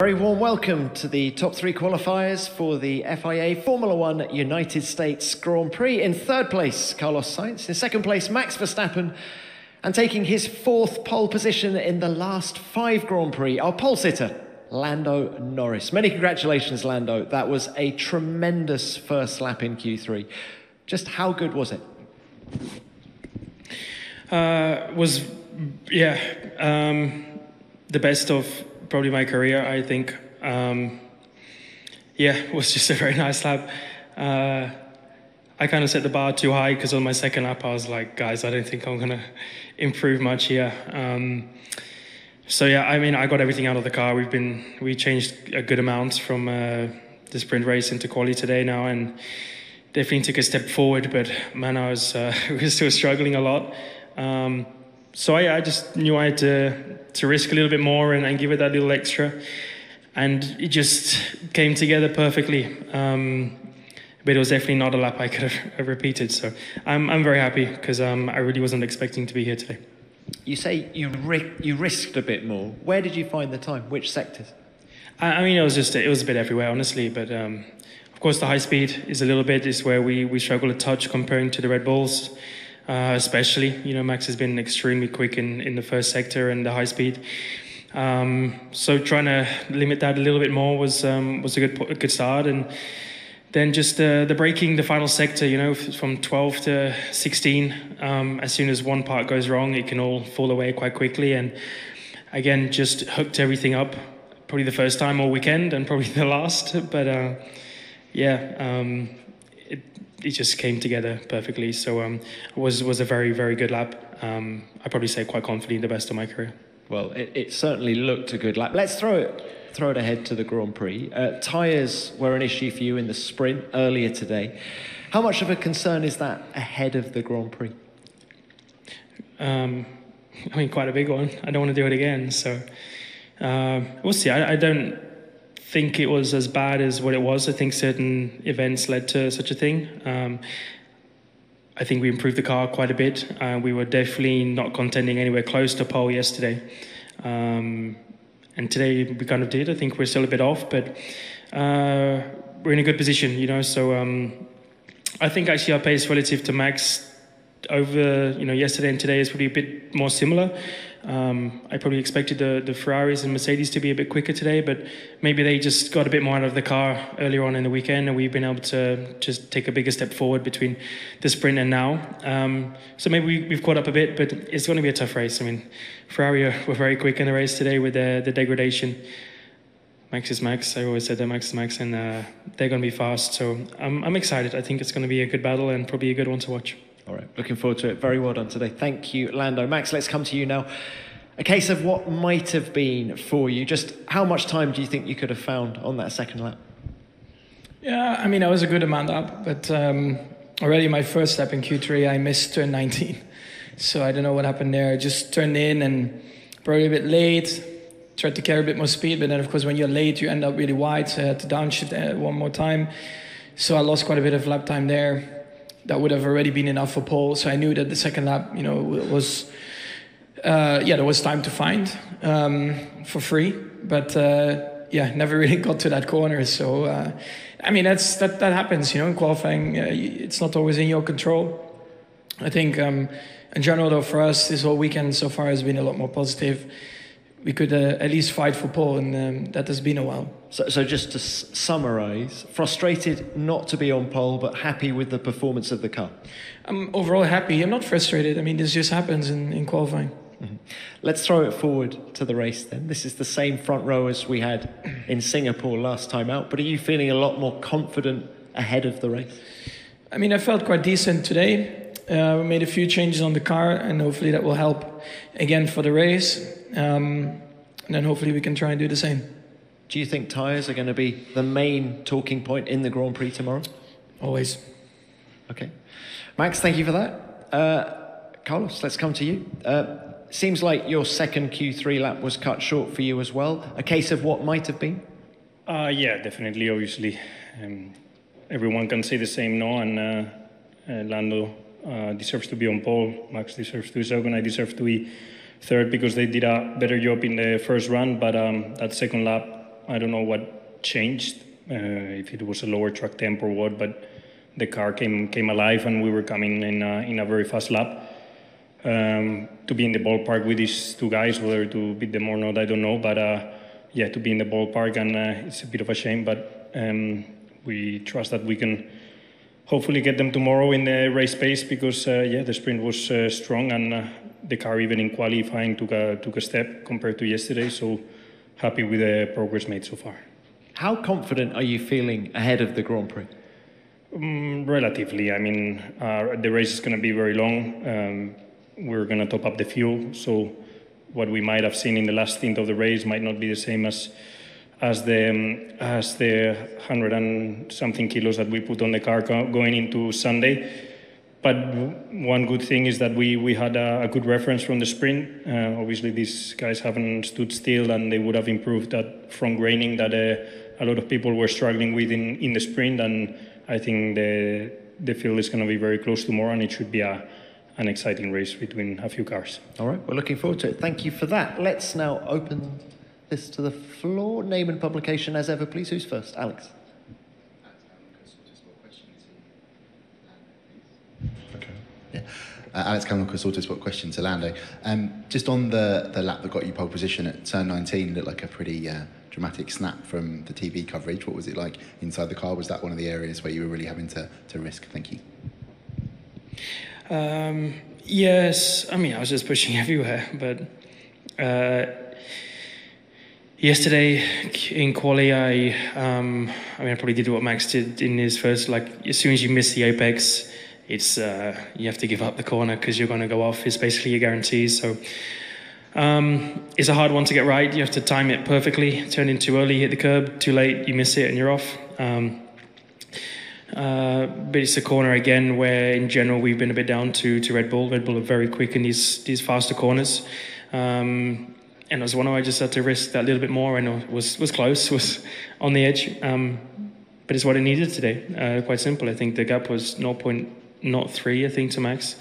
Very warm welcome to the top three qualifiers for the FIA Formula One United States Grand Prix. In third place, Carlos Sainz. In second place, Max Verstappen. And taking his fourth pole position in the last five Grand Prix, our pole sitter, Lando Norris. Many congratulations, Lando. That was a tremendous first lap in Q3. Just how good was it? Uh, was, yeah, um, the best of probably my career, I think. Um, yeah, it was just a very nice lap. Uh, I kind of set the bar too high because on my second lap I was like, guys, I don't think I'm gonna improve much here. Um, so yeah, I mean, I got everything out of the car. We've been we changed a good amount from uh, the sprint race into quali today now, and definitely took a step forward. But man, I was uh, we were still struggling a lot. Um, so I, I just knew I had to to risk a little bit more and, and give it that little extra. And it just came together perfectly. Um, but it was definitely not a lap I could have repeated. So I'm, I'm very happy because um, I really wasn't expecting to be here today. You say you ri- you risked a bit more. Where did you find the time? Which sectors? I, I mean, it was just it was a bit everywhere, honestly. But um, of course, the high speed is a little bit is where we we struggle a touch comparing to the Red Bulls. Uh, especially, you know, Max has been extremely quick in, in the first sector and the high speed. Um, so trying to limit that a little bit more was um, was a good a good start, and then just uh, the braking, the final sector, you know, from 12 to 16. Um, as soon as one part goes wrong, it can all fall away quite quickly, and again, just hooked everything up. Probably the first time all weekend, and probably the last, but uh, yeah. Um, it, it just came together perfectly. So um, it was was a very very good lap. Um, I probably say quite confidently the best of my career. Well, it, it, certainly looked a good lap. Let's throw it throw it ahead to the Grand Prix. Uh, Tyres were an issue for you in the sprint earlier today. How much of a concern is that ahead of the Grand Prix? Um, I mean, quite a big one. I don't want to do it again. So uh, we'll see. I, I don't think it was as bad as what it was. I think certain events led to such a thing. Um, I think we improved the car quite a bit. Uh, we were definitely not contending anywhere close to pole yesterday. Um, and today we kind of did. I think we're still a bit off, but uh, we're in a good position, you know. So um, I think actually our pace relative to Max over, you know, yesterday and today is probably a bit more similar. Um, I probably expected the, the Ferraris and Mercedes to be a bit quicker today, but maybe they just got a bit more out of the car earlier on in the weekend, and we've been able to just take a bigger step forward between the sprint and now. Um, so maybe we, have caught up a bit, but it's going to be a tough race. I mean, Ferrari were very quick in the race today with the, the degradation. Max is Max. I always said that Max is Max, and uh, they're going to be fast. So I'm, I'm excited. I think it's going to be a good battle and probably a good one to watch. All right, looking forward to it. Very well done today. Thank you, Lando. Max, let's come to you now. A case of what might have been for you. Just how much time do you think you could have found on that second lap? Yeah, I mean, I was a good amount up, but um, already my first lap in Q3, I missed turn 19. So I don't know what happened there. I just turned in and probably a bit late, tried to carry a bit more speed, but then, of course, when you're late, you end up really wide. So I had to downshift uh, one more time. So I lost quite a bit of lap time there that would have already been enough for pole. So I knew that the second lap, you know, was uh, yeah, there was time to find um, for free, but uh, yeah, never really got to that corner. So uh, I mean, that's that that happens, you know, in qualifying. Uh, it's not always in your control. I think um, in general, though, for us, this whole weekend so far has been a lot more positive we could uh, at least fight for pole, and um, that has been a while. So, so just to s- summarise, frustrated not to be on pole, but happy with the performance of the car. I'm overall happy. I'm not frustrated. I mean, this just happens in, in qualifying. Mm-hmm. Let's throw it forward to the race then. This is the same front row as we had in Singapore last time out, but are you feeling a lot more confident ahead of the race? I mean, I felt quite decent today. Uh, we made a few changes on the car, and hopefully that will help again for the race. Um, and then hopefully we can try and do the same. Do you think tyres are going to be the main talking point in the Grand Prix tomorrow? Always. Okay. Max, thank you for that. Uh, Carlos, let's come to you. Uh, seems like your second Q3 lap was cut short for you as well. A case of what might have been? Uh, yeah, definitely, obviously. Um, everyone can say the same, no? And uh, uh Lando uh, deserves to be on pole. Max deserves to be second. I deserve to be third because they did a better job in the first run. But um, that second lap, I don't know what changed, uh, if it was a lower track temp or what, but the car came came alive and we were coming in a, in a very fast lap. Um, to be in the ballpark with these two guys, whether to beat them or not, I don't know. But uh, yeah, to be in the ballpark and uh, it's a bit of a shame, but um, we trust that we can hopefully get them tomorrow in the race pace because uh, yeah, the sprint was uh, strong and uh, the car even in qualifying took a took a step compared to yesterday. So happy with the progress made so far. How confident are you feeling ahead of the Grand Prix? Um, relatively. I mean, uh, the race is going to be very long. Um, we're going to top up the fuel, so what we might have seen in the last stint of the race might not be the same as as the as the hundred and something kilos that we put on the car going into Sunday. But one good thing is that we, we had a, a good reference from the sprint. Uh, obviously, these guys haven't stood still, and they would have improved that from graining that uh, a lot of people were struggling with in, in the sprint. And I think the the field is going to be very close tomorrow, and it should be a an exciting race between a few cars. All right, we're looking forward to it. Thank you for that. Let's now open this to the floor. Name and publication as ever, please. Who's first? Alex. Yeah. Uh, Alex Cameron, Autosport question to Lando. Um, just on the, the lap that got you pole position at turn 19, looked like a pretty uh, dramatic snap from the TV coverage. What was it like inside the car? Was that one of the areas where you were really having to, to risk? Thank you. Um, yes, I mean, I was just pushing everywhere, but uh, yesterday in quali, I, um, I mean, I probably did what Max did in his first. Like, as soon as you miss the apex, it's uh, you have to give up the corner because you're going to go off. It's basically a guarantee. So. Um, it's a hard one to get right. You have to time it perfectly. Turn in too early, hit the curb. Too late, you miss it, and you're off. Um, uh, but it's a corner again where, in general, we've been a bit down to, to Red Bull. Red Bull are very quick in these these faster corners, and as one I just had to risk that little bit more, and was was close, was on the edge. Um, but it's what I needed today. Uh, quite simple. I think the gap was 0.03, I think, to max,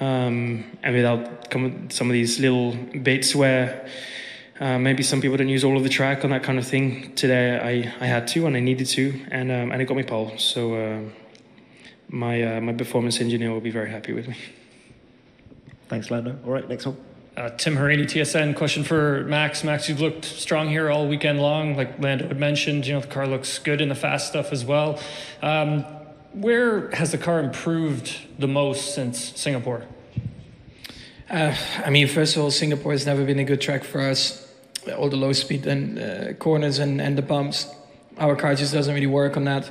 um, and without some of these little bits where uh, maybe some people didn't use all of the track on that kind of thing. Today I, I had to and I needed to, and um, and it got me pole. So uh, my uh, my performance engineer will be very happy with me. Thanks, Lando. All right, next one. Uh, Tim Hauraney, TSN. Question for Max. Max, you've looked strong here all weekend long. Like Lando had mentioned, you know the car looks good in the fast stuff as well. Um, where has the car improved the most since Singapore? Uh, I mean, first of all, Singapore has never been a good track for us. All the low speed and uh, corners and, and the bumps. Our car just doesn't really work on that.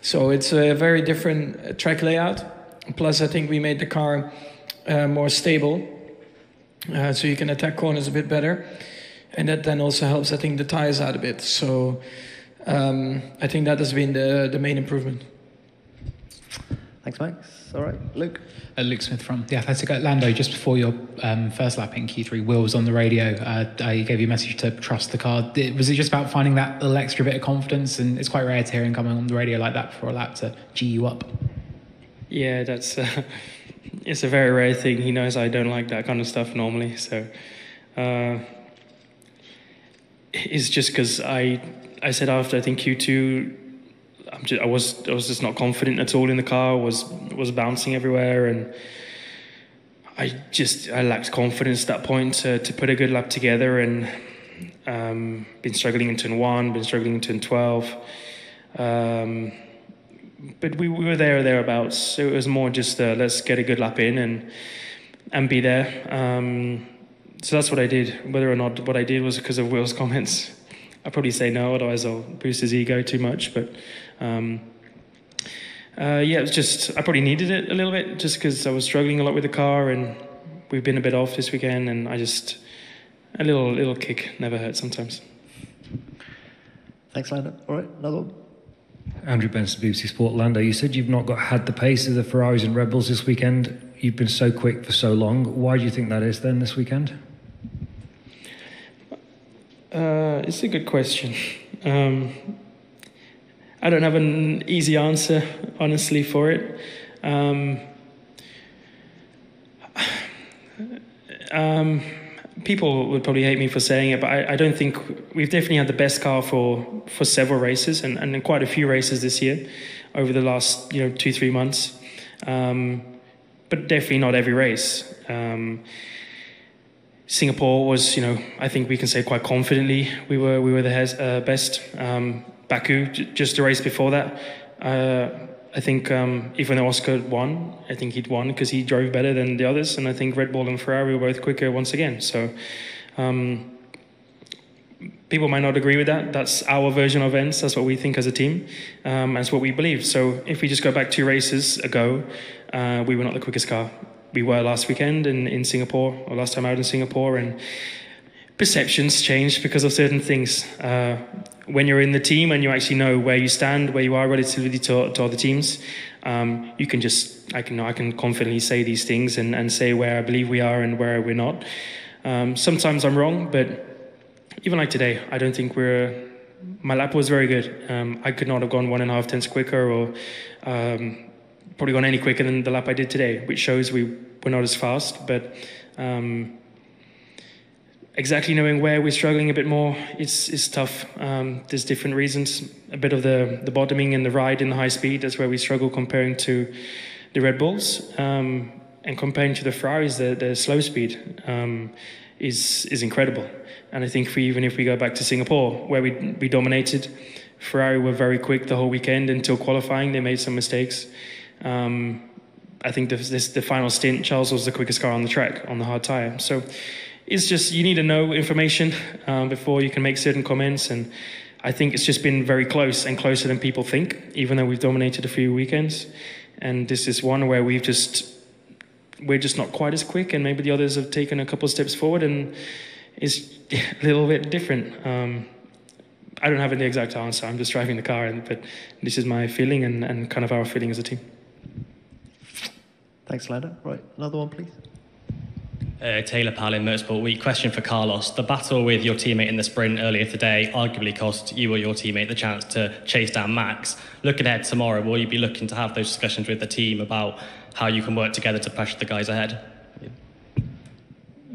So it's a very different uh, track layout. Plus, I think we made the car uh, more stable. Uh, so you can attack corners a bit better. And that then also helps, I think, the tires out a bit. So um, I think that has been the, the main improvement. Thanks, Max. All right, Luke. Uh, Luke Smith from The Athletic. Lando, just before your um, first lap in Q3, Will was on the radio. Uh, I gave you a message to trust the car. Was it just about finding that little extra bit of confidence? And it's quite rare to hear him coming on the radio like that before a lap to G you up. Yeah, that's uh, it's a very rare thing. He knows I don't like that kind of stuff normally, so uh, it's just because I I said after I think Q2 just, i was I was just not confident at all in the car. was was bouncing everywhere, and I just I lacked confidence at that point to, to put a good lap together. And um, been struggling in turn one, been struggling in turn twelve. Um, but we, we were there or thereabouts. So it was more just uh, let's get a good lap in and and be there. Um, so that's what I did. Whether or not what I did was because of Will's comments, I'd probably say no. Otherwise, I'll boost his ego too much. But um, uh, yeah, it was just I probably needed it a little bit just because I was struggling a lot with the car and we've been a bit off this weekend, and I just a little little kick never hurts sometimes. Thanks, Lando. All right, another one. Andrew Benson, BBC Sport. Lando, you said you've not got had the pace of the Ferraris and Red Bulls this weekend. You've been so quick for so long. Why do you think that is then this weekend? Uh, it's a good question. Um, I don't have an easy answer, honestly, for it. Um, um, people would probably hate me for saying it, but I, I, don't think we've definitely had the best car for, for several races and, and quite a few races this year over the last you know two three months, um, but definitely not every race. Um, Singapore was, you know, I think we can say quite confidently we were we were the uh, best. Um, Baku, j- just the race before that, uh, I think um, even Oscar won, I think he'd won because he drove better than the others, and I think Red Bull and Ferrari were both quicker once again. So. Um, people might not agree with that. That's our version of events. That's what we think as a team. Um, that's what we believe. So if we just go back two races ago, uh, we were not the quickest car. We were last weekend in, in Singapore, or last time out in Singapore, and perceptions change because of certain things. Uh, when you're in the team and you actually know where you stand, where you are relatively to, to other teams, um, you can just, I can, I can confidently say these things and, and say where I believe we are and where we're not. Um, sometimes I'm wrong, but even like today, I don't think we're. My lap was very good. Um, I could not have gone one and a half tenths quicker, or um, probably gone any quicker than the lap I did today, which shows we were not as fast. But um, exactly knowing where we're struggling a bit more is is tough. Um, there's different reasons. A bit of the the bottoming and the ride in the high speed. That's where we struggle comparing to the Red Bulls. Um, and comparing to the Ferraris, the, the slow speed um, is is incredible. And I think for even if we go back to Singapore, where we we dominated, Ferrari were very quick the whole weekend until qualifying. They made some mistakes. Um, I think this, this, the final stint, Charles was the quickest car on the track on the hard tire. So it's just you need to know information um, before you can make certain comments. And I think it's just been very close and closer than people think, even though we've dominated a few weekends. And this is one where we've just we're just not quite as quick, and maybe the others have taken a couple of steps forward, and it's a little bit different. Um, I don't have the exact answer. I'm just driving the car, and, but this is my feeling and, and kind of our feeling as a team. Thanks, Lando. Right, another one, please. Uh, Taylor Palin, Motorsport Week. Question for Carlos. The battle with your teammate in the sprint earlier today arguably cost you or your teammate the chance to chase down Max. Looking ahead tomorrow, will you be looking to have those discussions with the team about how you can work together to pressure the guys ahead?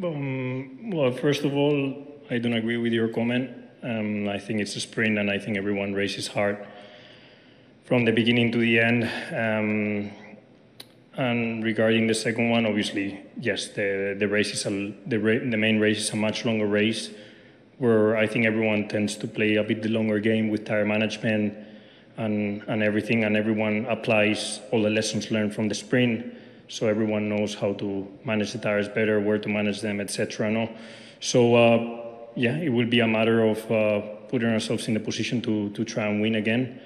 Um, well, first of all, I don't agree with your comment. Um, I think it's a sprint, and I think everyone races hard from the beginning to the end. Um, and regarding the second one, obviously, yes, the the race is a, the the main race is a much longer race, where I think everyone tends to play a bit the longer game with tire management and and everything, and everyone applies all the lessons learned from the sprint, so everyone knows how to manage the tires better, where to manage them, etc. No, so uh, yeah, it will be a matter of uh, putting ourselves in the position to to try and win again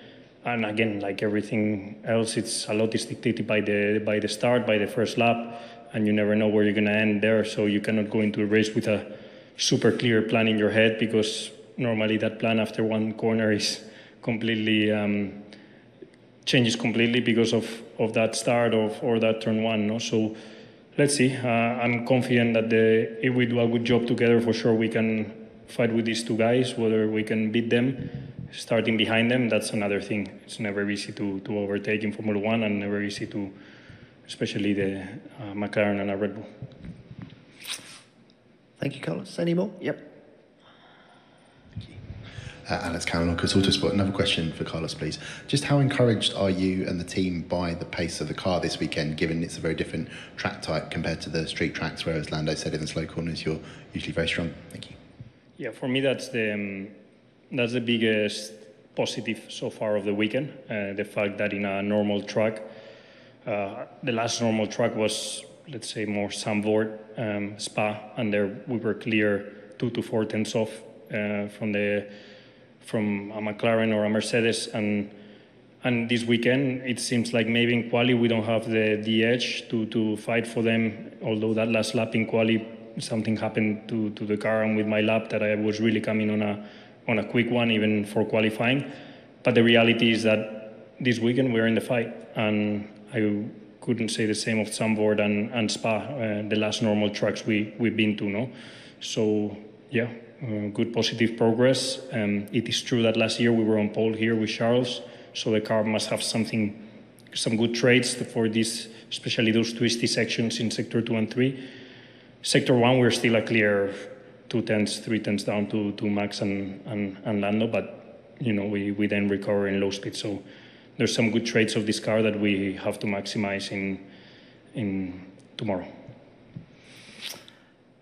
and again, like everything else, it's a lot is dictated by the by the start, by the first lap, and you never know where you're gonna end there. So you cannot go into a race with a super clear plan in your head because normally that plan after one corner is completely um, changes completely because of of that start of or that turn one. No? So let's see. Uh, I'm confident that the, if we do a good job together, for sure we can fight with these two guys. Whether we can beat them starting behind them, that's another thing. It's never easy to, to overtake in Formula One and never easy to, especially the uh, McLaren and a Red Bull. Thank you, Carlos. Any more? Yep. Uh, Alex Cameron on Autosport. Another question for Carlos, please. Just how encouraged are you and the team by the pace of the car this weekend, given it's a very different track type compared to the street tracks, whereas Lando said in the slow corners you're usually very strong? Thank you. Yeah, for me, that's the. Um, that's the biggest positive so far of the weekend. Uh, the fact that in a normal track, uh, the last normal track was, let's say, more Zandvoort, um, Spa, and there we were clear two to four tenths off uh, from the from a McLaren or a Mercedes, and and this weekend it seems like maybe in quali we don't have the the edge to to fight for them. Although that last lap in quali something happened to to the car and with my lap that I was really coming on a on a quick one, even for qualifying. But the reality is that this weekend we're in the fight, and I couldn't say the same of Zandvoort and, and Spa, uh, the last normal tracks we, we've been to, no? So, yeah, uh, good positive progress. Um, it is true that last year we were on pole here with Charles, so the car must have something, some good traits for this, especially those twisty sections in sector two and three. sector one, we're still a clear two tenths, three tenths down to, to Max and, and, and Lando, but you know we, we then recover in low speed. So there's some good traits of this car that we have to maximize in in tomorrow.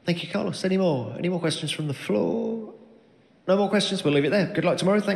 Thank you, Carlos. Any more? Any more questions from the floor? No more questions. We'll leave it there. Good luck tomorrow. Thanks.